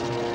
you